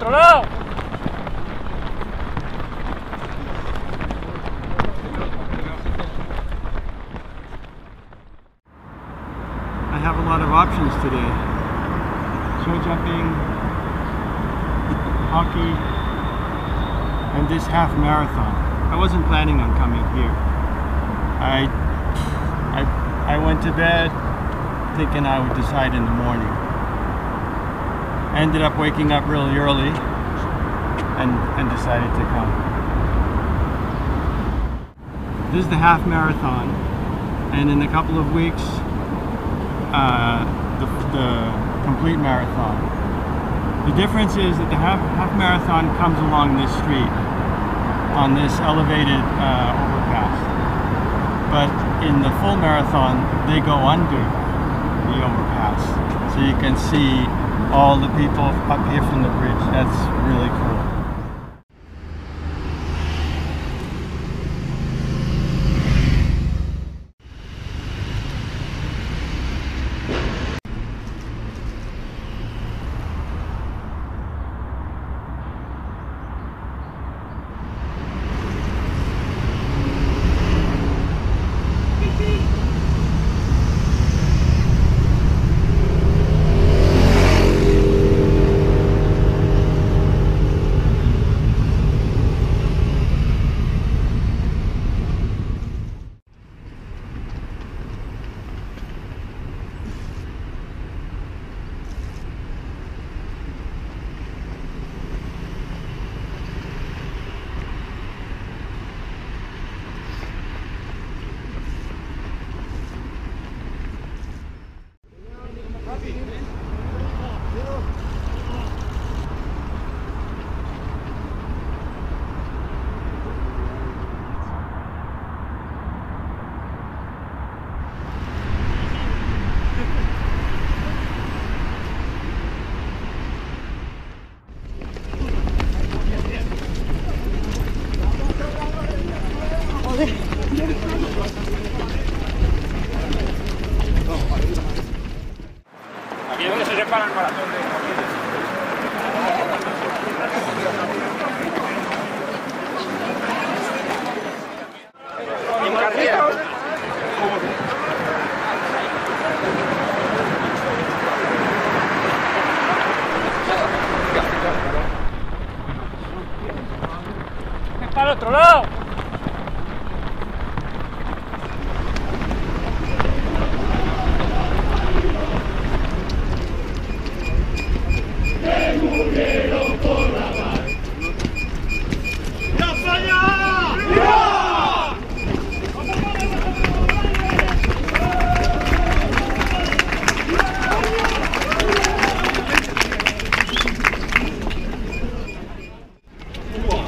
otro lado. I have a lot of options today. Show jumping, hockey, and this half marathon. I wasn't planning on coming here. I, I, I went to bed thinking I would decide in the morning. Ended up waking up really early and, and decided to come. This is the half marathon, and in a couple of weeks, uh, the, the complete marathon. The difference is that the half, half marathon comes along this street on this elevated uh, overpass. But in the full marathon, they go under the overpass. So you can see all the people up here from the bridge. That's really cool. Aquí es donde se separa el maratón de para otro lado.